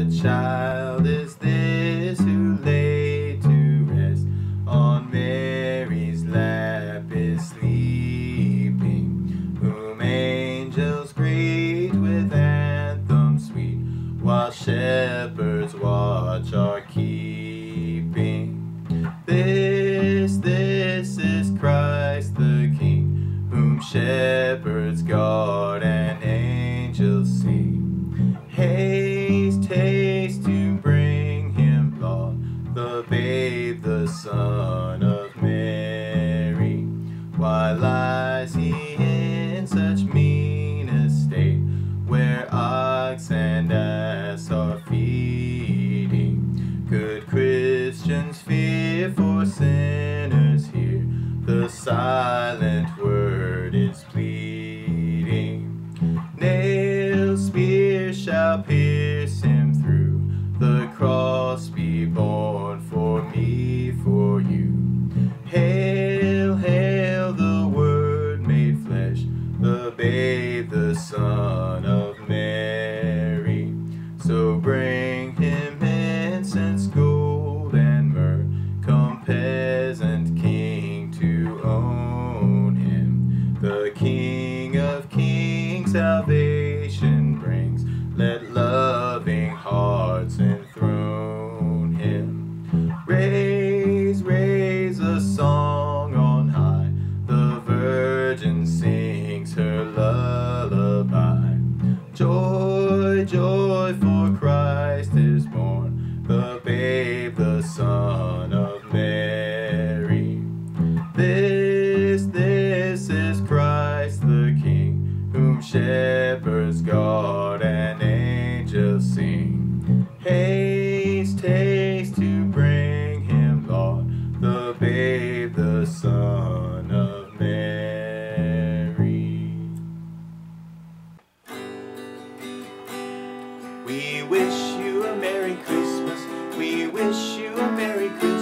What child is this who lay to rest on Mary's lap is sleeping, whom angels greet with anthems sweet, while shepherds watch are keeping. This, this is Christ the King, whom shepherds guard and angels sing. Haste, the the son of Mary. Why lies he in such mean estate, where ox and ass are feeding? Good Christians fear for sinners here, the silent word Son of Mary. So bring him incense, gold, and myrrh. Come, peasant king, to own him. The King of kings salvation brings. Let loving shepherds guard and angels sing. Haste, haste to bring him, Lord, the babe, the Son of Mary. We wish you a Merry Christmas. We wish you a Merry Christmas.